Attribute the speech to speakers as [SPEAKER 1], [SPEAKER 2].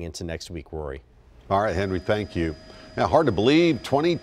[SPEAKER 1] into next week, Rory.
[SPEAKER 2] All right, Henry, thank you. Now, hard to believe 20